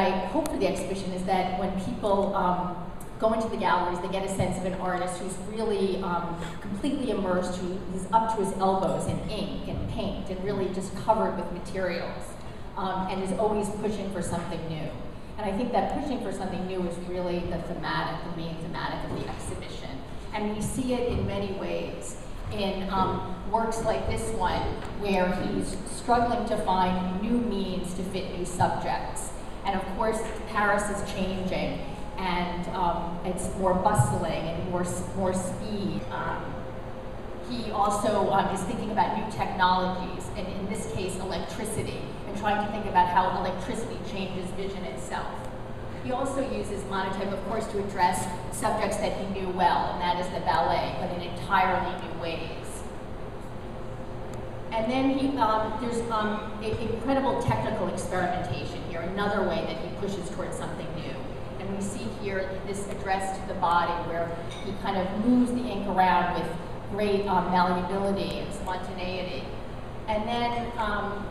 I hope for the exhibition is that when people um, go into the galleries, they get a sense of an artist who's really um, completely immersed, who is up to his elbows in ink and paint and really just covered with materials um, and is always pushing for something new. And I think that pushing for something new is really the thematic, the main thematic of the exhibition. And we see it in many ways in um, works like this one, where he's struggling to find new means to fit new subjects. And of course, Paris is changing, and um, it's more bustling and more, more speed. Um, he also um, is thinking about new technologies, and in this case, electricity, and trying to think about how electricity changes vision itself. He also uses monotype, of course, to address subjects that he knew well, and that is the ballet, but in entirely new ways. And then he, um, there's um, incredible technical experimentation here, another way that he pushes towards something new. And we see here this address to the body where he kind of moves the ink around with great um, malleability and spontaneity. And then um,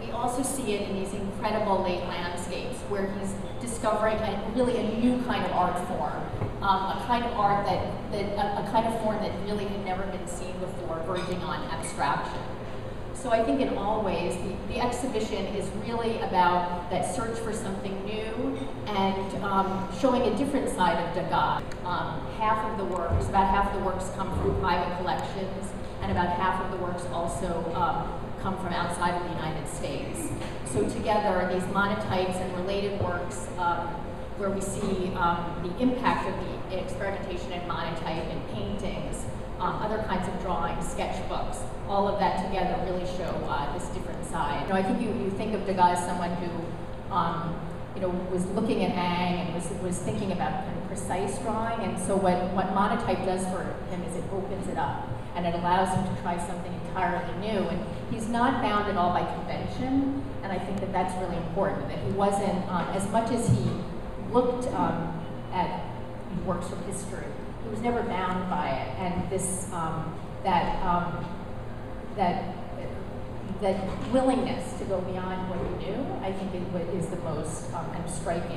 we also see it in these incredible late landscapes where he's discovering a, really a new kind of art form, um, a kind of art that, that a, a, kind of form that really had never been seen before, verging on abstraction. So I think in all ways, the, the exhibition is really about that search for something new and um, showing a different side of Degas. Um, half of the works, about half of the works come from private collections, and about half of the works also um, come from outside of the United States. So together, these monotypes and related works um, where we see um, the impact of the experimentation in monotype in paintings, um, other kinds of drawings, sketchbooks, all of that together really show uh, this different side. You know, I think you, you think of Degas as someone who um, you know, was looking at Ingres and was, was thinking about kind of precise drawing, and so what, what monotype does for him is it opens it up and it allows him to try something entirely new. And he's not bound at all by convention, and I think that that's really important, that he wasn't, um, as much as he looked um, at works from history, he was never bound by it. And this, um, that, um, that, that willingness to go beyond what he knew, I think is the most um, striking.